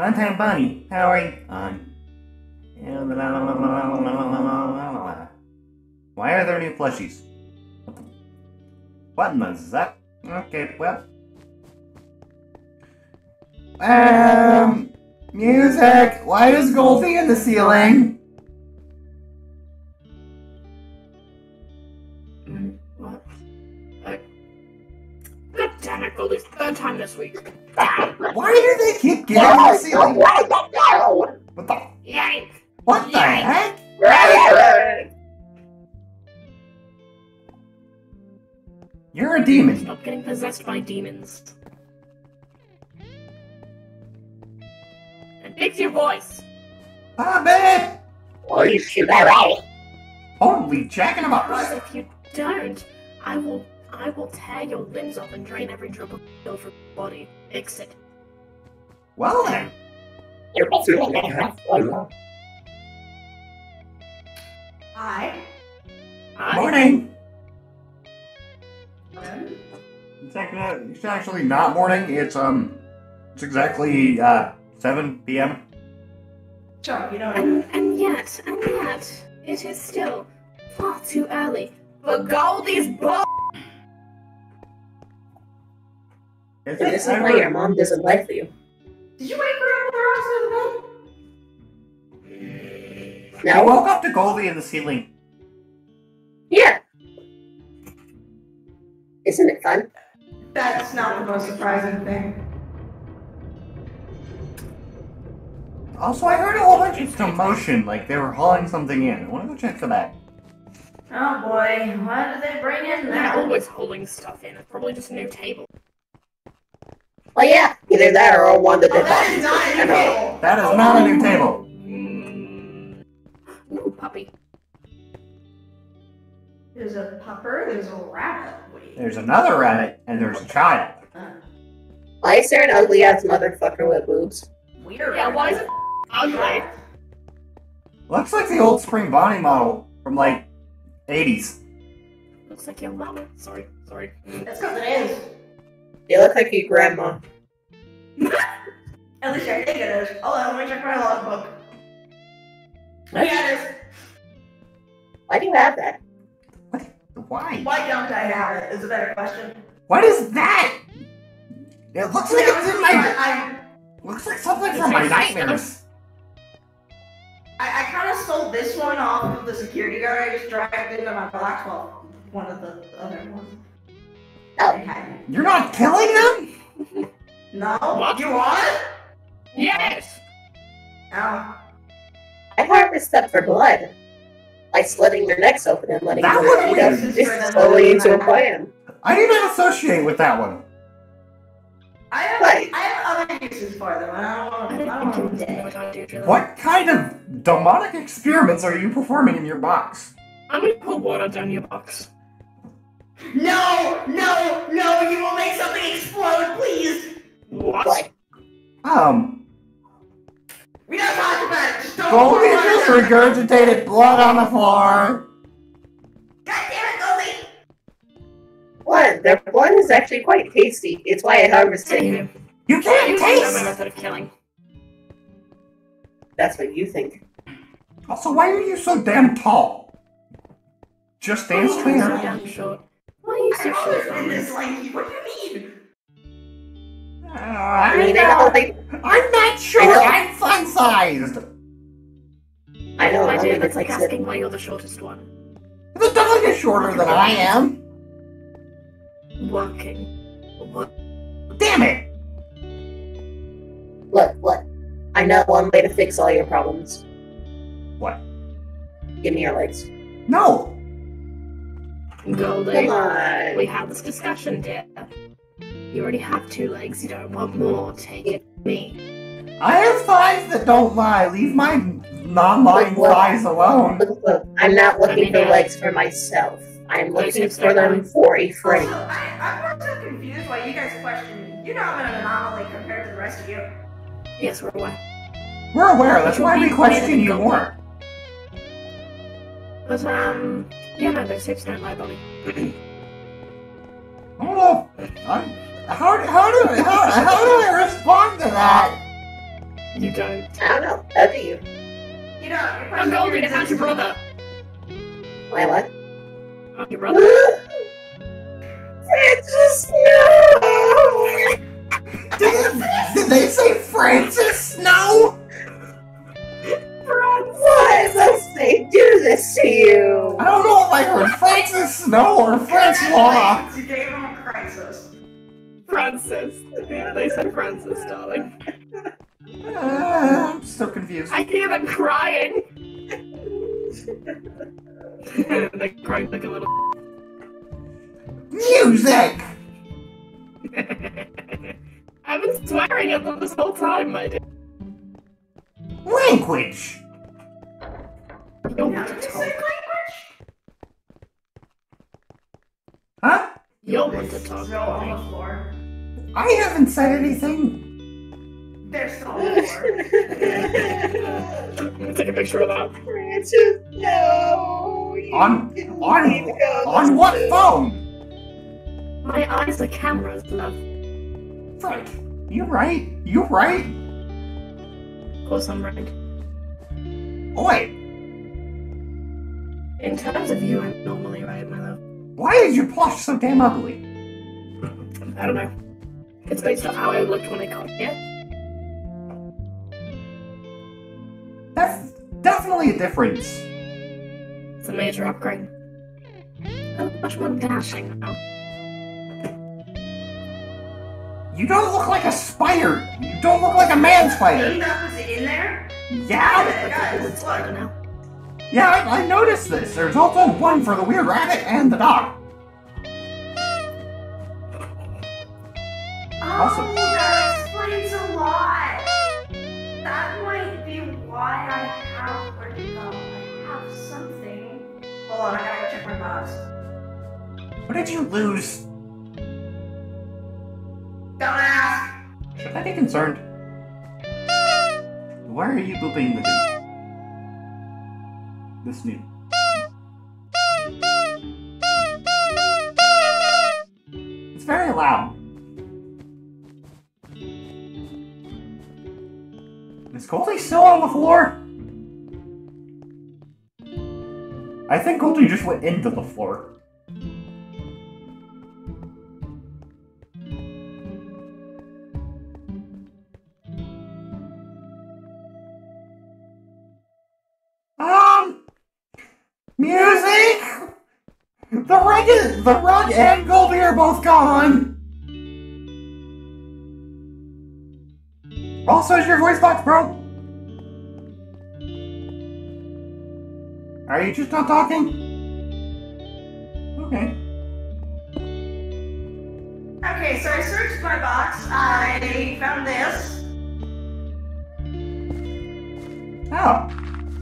Funtime Bonnie, powering on. Why are there new plushies? What in the? Okay, well. Um, music. Why is Goldie in the ceiling? God damn it, Goldie. Third time this week. Why do they keep getting in the ceiling? What the? Yank! What the heck? You're a demon. Stop getting possessed by demons. And fix your voice! Ah, babe. Holy shit, alright. Holy jack in a Because box. if you don't, I will I will tear your limbs off and drain every drop of blood from your body. Exit. Well then. You're basically making a foil. Hi. Hi. Morning. It's actually, it's actually not morning. It's um, it's exactly uh 7 p.m. Sure, you know. And, and yet, and yet, it is still far too early for Goldie's ball. This is why your mom doesn't like you. Did you wake her up with the rest of the bed? I No? woke up to Goldie in the ceiling. Yeah. Isn't it fun? That's not the most surprising thing. Also, I heard a whole bunch of commotion, like they were hauling something in. I want to go check for that. Oh boy, what did they bring in They're always hauling stuff in. It's probably just a new table. Oh yeah, either that or a one that they Oh, that is not a new table. That is not a new table. Ooh, puppy. There's a pupper, there's a rabbit. Wait. There's another rabbit, and there's a child. Uh, Why is there an ugly ass motherfucker with boobs? weird. Yeah, why is it ugly? Looks like the old Spring Bonnie model from like 80s. Looks like your mama. Sorry, sorry. That's because it is. They look like your grandma. At least I think it is. Hold on, let me check my logbook. Yeah, it is. Why do you have that? Why? Why don't I have it? Is a better question. What is that? It looks like it's in my. I, Looks like something from my nightmares. I, I kind of stole this one off of the security guard. I just dragged into my box. Well, one of the other ones. Oh. Okay. You're not killing them? No? What? You want it? Yes! No. I harvest them for blood. By slitting their necks open and letting That them would eat them. This is totally into a plan. I do not associate with that one. I have, Right. I have other uses for them. I don't I want to. I don't think want to what I do, Julie. What kind of demonic experiments are you performing in your box? I'm gonna put water down your box. No! No! No! You will make something explode, please! What? Like, Um, We don't talk about it! Just don't Goldie just regurgitated blood on the floor. God damn it, Goldie! one, their blood is actually quite tasty. It's why I harvested. You. You You can't taste. my method of killing. That's what you think. Also, why are you so damn tall? Just dance Why are you so trainer. damn short? Why are you so short always from this? this. What do you mean? I I'm mean, I know, not, like, I'm not short. I know. I'm fun sized. I know, I I do. mean, it's like like, asking why you're the shortest one. The dog is shorter than I am. Working. What? Damn it. look, look. I know one way to fix all your problems. What? Give me your legs. No. Goldie. Come on. We had this discussion, dear. You already have two legs. You don't want more. Take it from me. I have thighs that don't lie. Leave my non-lying thighs alone. Look, look. I'm not looking for legs for myself. I'm looking for them for a friend. Also, I, I'm more so confused why you guys question me. You know I'm an anomaly compared to the rest of you. Yes, we're aware. We're aware. That's why we question you more. But um, yeah, no, those hips don't lie, Bonnie. how, how, do, how, how do I respond to that? You don't. I don't know. How do you? You know, your I'm question Goldie, is- how's your brother? My what? How's your brother? Francis, no! Did they say Francis? No! Why must they do this to you? I don't know if I heard Francis Snow or Francois. You gave him a crisis. Francis. Yeah, they said Francis, darling. Uh, I'm still confused. I hear them crying. They're crying like a little. Music! I've been swearing at them this whole time, my dear. Language! You don't Now, want to you say talk. language? Huh? You'll want to They're talk. I haven't said anything. They're still on the floor. Take a picture of that. Francis, no! On- on- need to go On what way. phone? My eyes are cameras, love. Frank, You're right? You're right? Of course I'm right. Oi, In terms of you, I'm normally right, my love. why is your plush so damn ugly? I don't know. It's based off how I looked when I got here. That's definitely a difference. It's a major upgrade. I look much more dashing now. You don't look like a spider. You don't look like a man spider. Ain't that was in there? Yeah, Like a guys, wood spider now. yeah, I, I noticed this. There's also one for the weird rabbit and the dog. Oh, that explains a lot. That might be why I have where to go. I have something. Hold on, I gotta go check my box. What did you lose? Don't ask. Should I be concerned? Why are you booping the dude? This new. It's very loud. Is Goldie still on the floor? I think Goldie just went into the floor. Um, music. The rug, the rug and Goldie are both gone. Also, is your voice box broke? Are you just not talking? Okay. Okay, so I searched my box. I found this. Oh,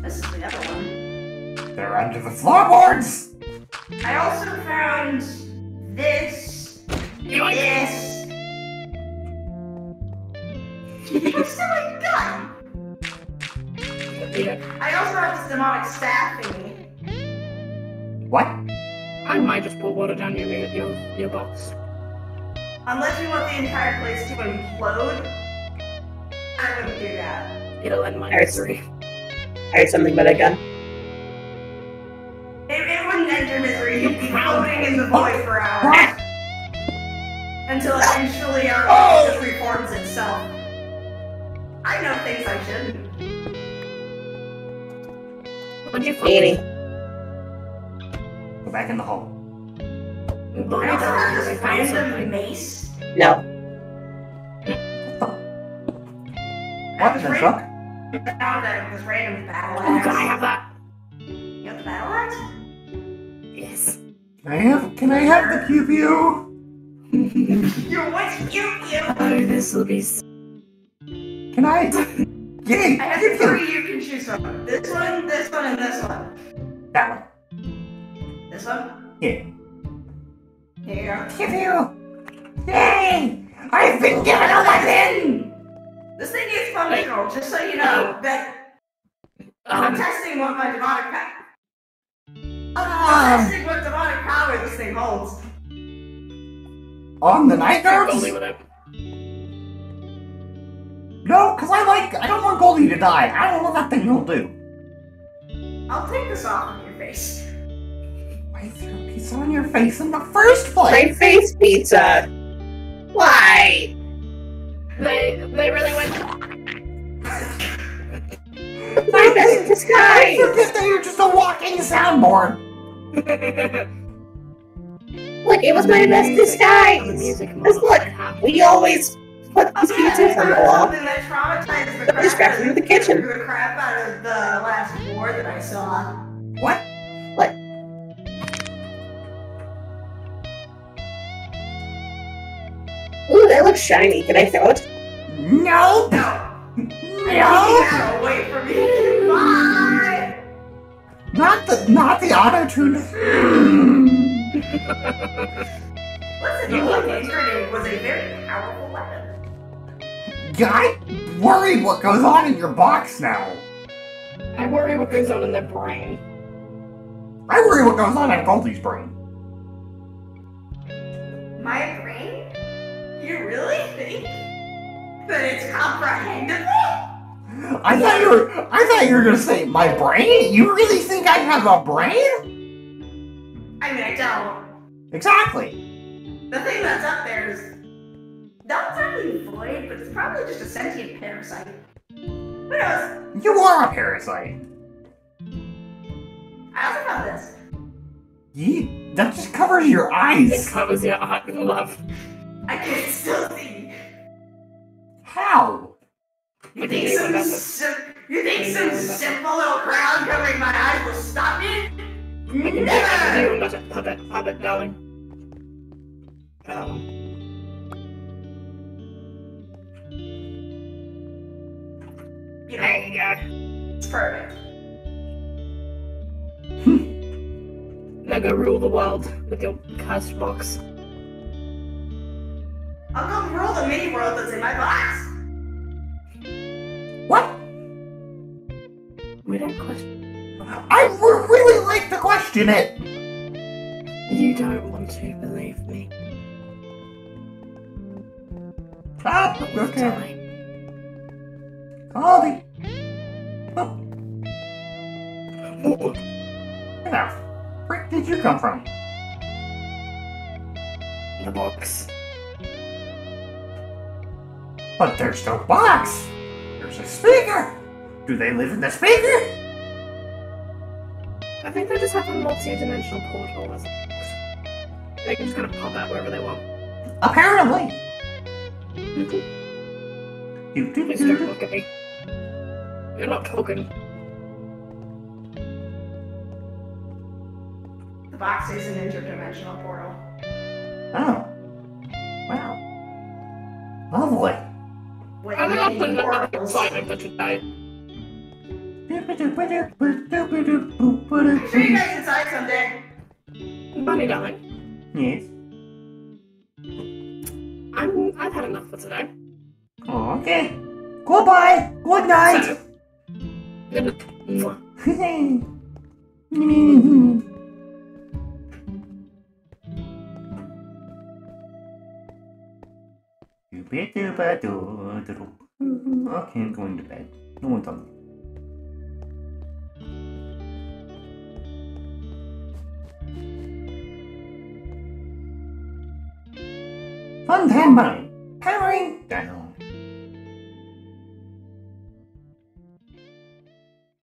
This is the other one. they're under the floorboards. I also found this. This. It's still a gun. I also have this demonic staff thingy. What? I might just pour water down your your your box. Unless you want the entire place to implode, I wouldn't do that. It'll end my Alright. misery. I heard something about a gun. It, it wouldn't end your misery. You'd be floating in the void for hours. Until eventually our oh! world just reforms itself. I know things I shouldn't. What'd you find? Beanie. Go back in the hole. Bonnie I also have tells me this they found random something. mace. No. I What the this fuck? random- found a- this random battle Oh, axe. can I have that? You have the battle axe? Yes. Can I have? Can I have the pew pew? Your what's cute, you? oh, this will be. s- Can I? Yay! I have Pew pew. three you can choose from. This one, this one, and this one. That one. This one? Yeah. Here you go. Pew pew. Yay! I've been given a weapon. This thing is functional, just so you know that I'm Um, testing what my demonic power. I'm Um, testing what demonic power this thing holds. on the night Goldie guards. With it. No, because I like. I don't want Goldie to die. I don't know what that thing will do. I'll take this off of your face. Why is there a pizza on your face in the first My place? face pizza. Why? They they really went. My best I disguise. forget that you're just a walking soundboard. Look, it was my best disguise. music Let's look. We always these Okay, pizzas on the there's wall. something that traumatized the crap Just grab from the kitchen. the crap out of the last war that I saw. What? Ooh, that looks shiny. Can I throw it? No. No. No. Away from me. Bye. Not the not the auto tune. Listen, You hand it. grenade was a very powerful weapon. I worry what goes on in your box now. I worry what goes on in their brain. I worry what goes on in Goldie's brain. My brain? You really think that it's comprehensible? I thought you were I thought you were gonna say my brain? You really think I have a brain? I mean, I don't. Exactly. The thing that's up there is not exactly but it's probably just a sentient parasite. Who knows? You are a parasite. I also found this. Ye that just covers your eyes. It eyes. covers your heart with love. I can still see. How? You think some sim- you think some simple little crown covering my eyes will stop me? Never! You got it. Have it. Have darling. Um, You there know, you go. it's perfect. Now go rule the world with your cursed box. I'll go rule the mini world that's in my box. What? We don't question. I would really like to question it. You don't want to believe me. Ah, okay. time. Goldie. Oh, Oh, where the frick did you come from? the box. But there's no box. There's a speaker. Do they live in the speaker? I think they just have a multi-dimensional portal as a box. They can just kind of pop out wherever they want. Apparently. Mhm. You do Please don't look at me. You're not talking. The box is an interdimensional portal. Oh. Wow. Lovely. With I'm not many portals. excited for today. I'm sure you guys inside someday. Bunny darling, Yes. I'm, I've had enough for today. Okay. Goodbye. Good night. So, good Mwah. Okay, I'm going to bed. No one's on. Fun time money.